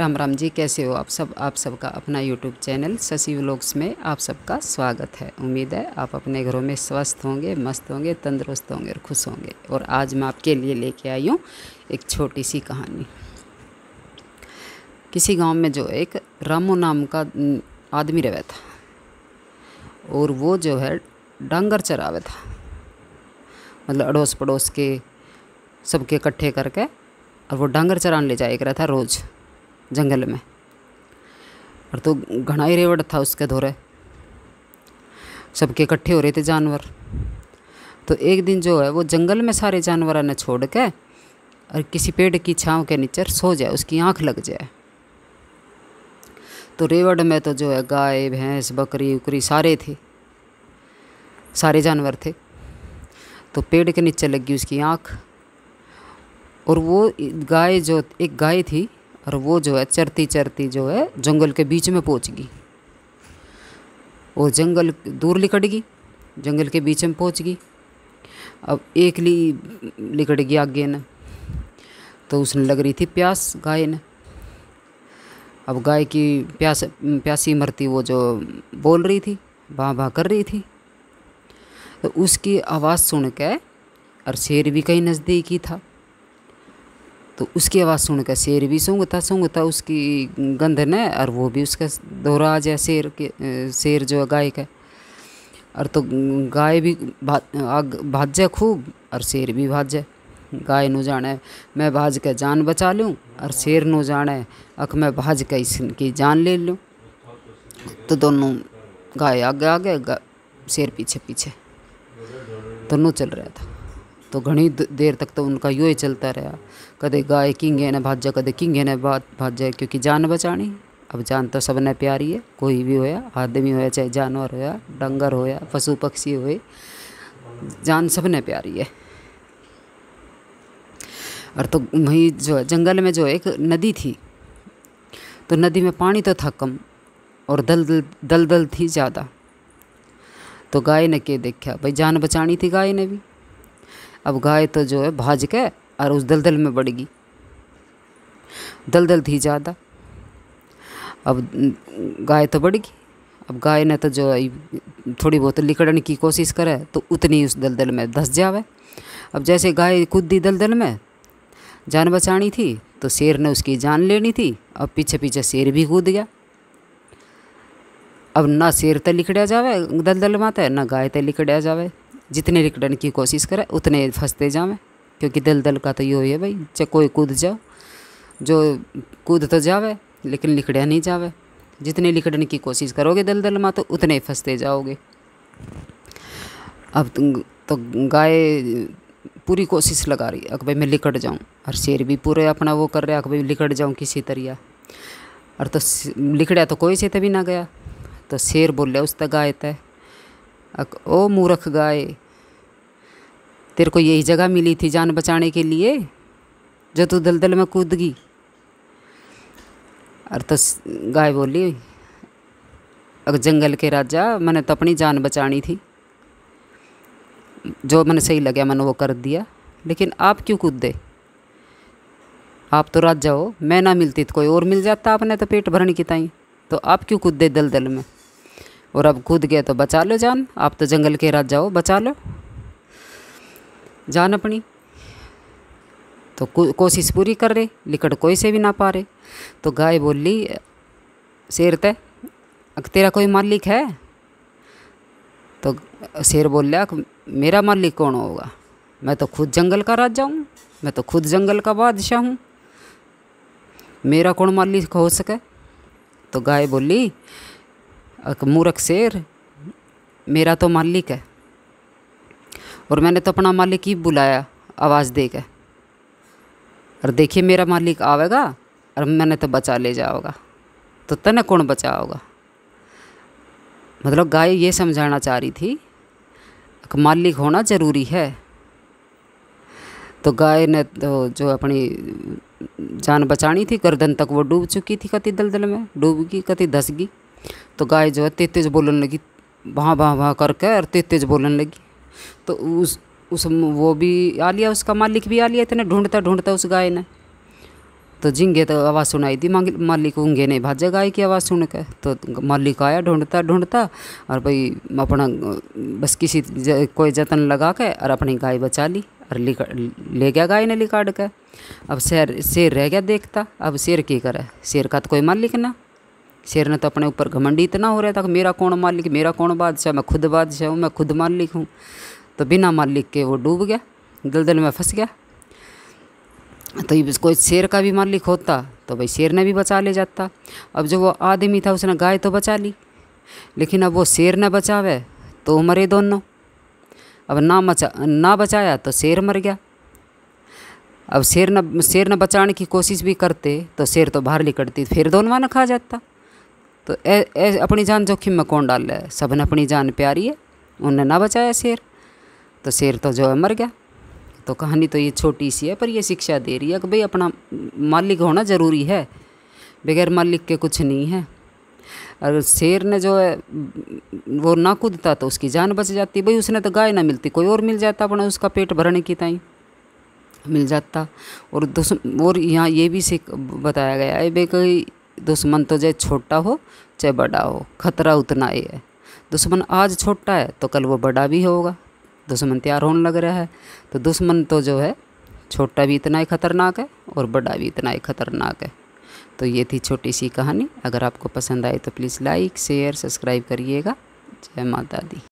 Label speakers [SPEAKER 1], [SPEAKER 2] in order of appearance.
[SPEAKER 1] राम राम जी, कैसे हो आप सब? आप सबका अपना यूट्यूब चैनल शशि व्लॉग्स में आप सबका स्वागत है। उम्मीद है आप अपने घरों में स्वस्थ होंगे, मस्त होंगे, तंदुरुस्त होंगे और खुश होंगे। और आज मैं आपके लिए लेके आई हूँ एक छोटी सी कहानी। किसी गाँव में जो एक रामू नाम का आदमी रहा था और वो जो है डांगर चरावे था। मतलब अड़ोस पड़ोस के सबके इकट्ठे करके और वो डांगर चराने ले जाए रहा था रोज़। जंगल में। और तो घना ही रेवड़ था उसके धोरे। सबके इकट्ठे हो रहे थे जानवर। तो एक दिन जो है वो जंगल में सारे जानवर ने छोड़ के और किसी पेड़ की छाँव के नीचे सो जाए, उसकी आँख लग जाए। तो रेवड़ में तो जो है गाय, भैंस, बकरी, उकरी सारे थे। सारे जानवर थे। तो पेड़ के नीचे लगी उसकी आँख। और वो गाय जो, एक गाय थी और वो जो है चरती चरती जो है जंगल के बीच में पहुँच गई। वो जंगल दूर लिकट गई, जंगल के बीच में पहुँच गई। अब एक ली लिकट गई आगे ने तो उसने लग रही थी प्यास गाय ने। अब गाय की प्यास, प्यासी मरती वो जो बोल रही थी, बाँ बाँ कर रही थी। तो उसकी आवाज़ सुन के और शेर भी कहीं नज़दीक ही था। तो उसकी आवाज़ सुनकर शेर भी सूंघता सूंघता उसकी गंध ने, और वो भी उसका दोहरा आ जाए शेर के शेर जो गाय का और तो गाय भी आग भाज जाए खूब, और शेर भी भाज जाए गाय नो जाने, मैं भाज के जान बचा लूँ, और शेर नो जाने, अख मैं भाज के इसकी जान ले लूँ। तो दोनों गाय आगे आगे शेर पीछे पीछे। दोनों चल रहा था। तो घनी देर तक तो उनका यूँ ही चलता रहा। कदे गाय किंगे ने भाजा कदे किंगे ने बात भाजा क्योंकि जान बचानी। अब जान तो सबने प्यारी है, कोई भी होया, आदमी होया, चाहे जानवर होया, डंगर होया, पशु पक्षी होए, जान सबने प्यारी है। और तो वहीं जो है, जंगल में जो एक नदी थी। तो नदी में पानी तो था कम, और दल दल दल दल थी ज़्यादा। तो गाय ने के देखा? भाई जान बचानी थी गाय ने भी। अब गाय तो जो है भाज के और उस दलदल में बढ़ गई दलदल थी ज़्यादा। अब गाय तो बढ़ गई अब गाय ने तो जो थोड़ी बहुत लिकड़ने की कोशिश करे तो उतनी उस दलदल में धस जावे। अब जैसे गाय कूद दी दलदल में जान बचानी थी तो शेर ने उसकी जान लेनी थी, अब पीछे पीछे शेर भी कूद गया। अब ना शेर तो लिकड़ा जावे दलदल माते, ना गाय तो लिकड़ा जावे। जितने लिकड़ने की कोशिश करे, उतने फंसते जावे। क्योंकि दल दल का तो यो है भाई, चाहे कोई कूद जाओ, जो कूद तो जावे, लेकिन लिकड़िया नहीं जावे। जितने लिकड़ने की कोशिश करोगे दल दल में तो उतने ही फंसते जाओगे। अब तो गाय पूरी कोशिश लगा रही है भाई मैं लिकट जाऊँ। और शेर भी पूरे अपना वो कर रहा है भाई लिकट जाऊँ किसी तरिया। और तो लिकड़ा तो कोई से तभी ना गया। तो शेर बोल रहा उस तक गाय तय ओ मूर्ख गाय, तेरे को यही जगह मिली थी जान बचाने के लिए, जो तू दलदल में कूद गई और तो गाय बोली, अगर जंगल के राजा, मैंने तो अपनी जान बचानी थी। जो मैंने सही लगे, मैंने वो कर दिया। लेकिन आप क्यों कूद? दे आप तो राजा हो, मैं ना मिलती तो कोई और मिल जाता आपने तो पेट भरने की ताई। तो आप क्यों कूद दे दलदल में? और अब कूद गए तो बचा लो जान। आप तो जंगल के राजा हो बचा लो। जान अपनी। तो कोशिश पूरी कर रहे लिकट कोई से भी ना पा रहे तो गाय बोली, शेर तय तेरा कोई मालिक है? तो शेर बोल लिया मेरा मालिक कौन होगा? मैं तो खुद जंगल का राजा हूँ, मैं तो खुद जंगल का बादशाह हूँ। मेरा कौन मालिक हो सके? तो गाय बोली मूर्ख शेर, मेरा तो मालिक है। और मैंने तो अपना मालिक ही बुलाया, आवाज़ दे के और देखिए, मेरा मालिक आवेगा और मैंने तो बचा ले जाओगा। तो तने कौन बचा होगा मतलब गाय ये समझाना चाह रही थी कि मालिक होना ज़रूरी है। तो गाय ने तो जो अपनी जान बचानी थी, गर्दन तक वो डूब चुकी थी कति दलदल में, डूब गई, कति धस गई। तो गाय जो है तेज तेज बोलने लगी वहाँ वहाँ वहाँ करके और तेज तेज बोलने लगी। तो उस उस वो भी आ लिया उसका मालिक भी आ लिया इतने ढूंढता ढूंढता उस गाय ने। तो झिंगे तो आवाज़ सुनाई दी मालिक ऊँगे नहीं भाजे गाय की आवाज़ सुन के। तो मालिक आया ढूंढता ढूंढता और भाई अपना बस किसी ज, कोई जतन लगा के और अपनी गाय बचा ली और ले गया गाय ने लिकाट के। अब शेर शेर रह गया देखता अब शेर की करे? शेर का तो कोई मालिक ना। शेर ने तो अपने ऊपर घमंडी इतना हो रहा था कि मेरा कौन मालिक, मेरा कौन बादशाह, मैं खुद बादशाह हूँ, मैं खुद मालिक हूँ। तो बिना मालिक के वो डूब गया, दलदल में फंस गया। तो कोई शेर का भी मालिक होता तो भाई शेर ने भी बचा ले जाता। अब जो वो आदमी था, उसने गाय तो बचा ली, लेकिन अब वो शेर न बचावे तो मरे दोनों। अब ना मचा, ना बचाया तो शेर मर गया। अब शेर न शेर न बचाने की कोशिश भी करते तो शेर तो बाहर निकलती, फिर दोनों न खा जाता। तो ए, ए, अपनी जान जोखिम में कौन डाल है? सबने अपनी जान प्यारी है उनने ना बचाया शेर। तो शेर तो जो है मर गया। तो कहानी तो ये छोटी सी है पर ये शिक्षा दे रही है कि भाई अपना मालिक होना ज़रूरी है बगैर मालिक के कुछ नहीं है। और शेर ने जो है वो ना कूदता तो उसकी जान बच जाती। भाई उसने तो गाय ना मिलती कोई और मिल जाता अपना उसका पेट भरने की ताई। मिल जाता। और दुश्मन और यहाँ ये भी सीख बताया गया है भाई दुश्मन तो चाहे छोटा हो चाहे बड़ा हो, खतरा उतना ही है। दुश्मन आज छोटा है तो कल वो बड़ा भी होगा। दुश्मन तैयार होने लग रहा है तो दुश्मन तो जो है, छोटा भी इतना ही खतरनाक है और बड़ा भी इतना ही खतरनाक है। तो ये थी छोटी सी कहानी। अगर आपको पसंद आई तो प्लीज़ लाइक शेयर सब्सक्राइब करिएगा। जय माता दी।